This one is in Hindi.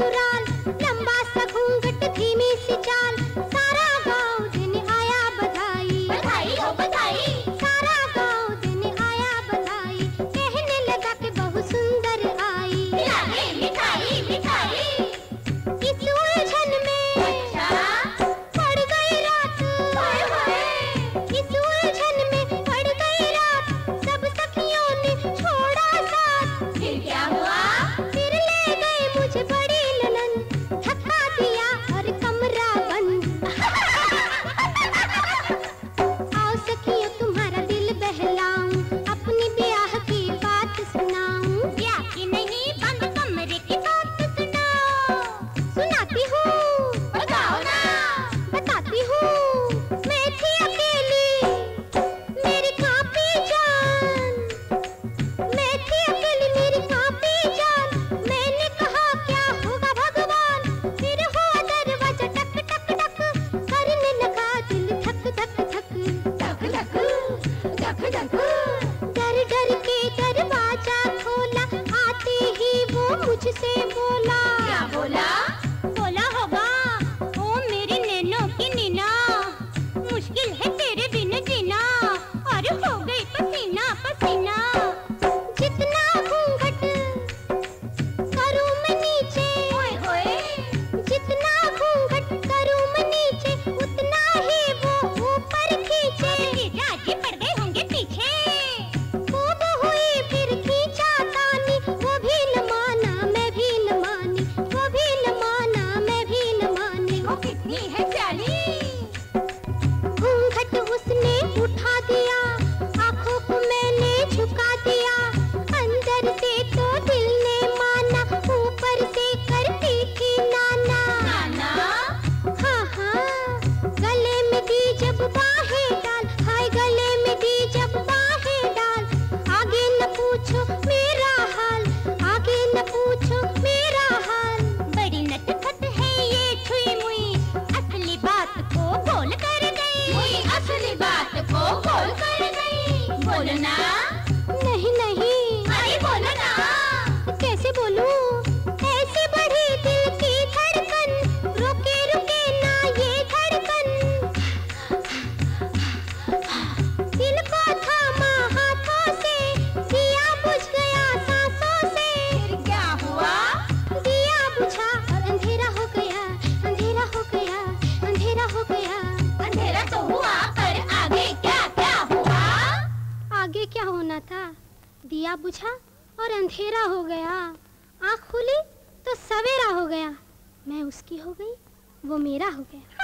ससुराल मुझसे बोला। क्या बोला? बोला होगा ओ मेरी नैनो की नीना। मुश्किल है कर गई बोलना? नहीं नहीं। अरे बोलो ना कैसे बोलूँ? बुझा और अंधेरा हो गया। आँख खुली तो सवेरा हो गया। मैं उसकी हो गई, वो मेरा हो गया।